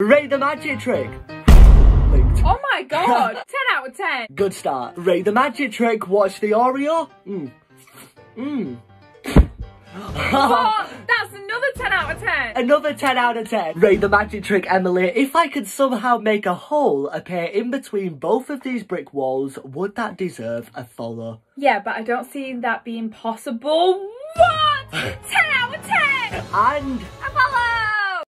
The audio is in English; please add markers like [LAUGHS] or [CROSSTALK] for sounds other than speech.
Rate the magic trick. Oh my [LAUGHS] god, 10 out of 10. Good start. Rate the magic trick. Watch the Oreo. Mmm. Mmm. [LAUGHS] That's another 10 out of 10. Another 10 out of 10. Rate the magic trick, Emily. If I could somehow make a hole appear in between both of these brick walls, would that deserve a follow? Yeah, but I don't see that being possible. What? [LAUGHS] 10 out of 10. And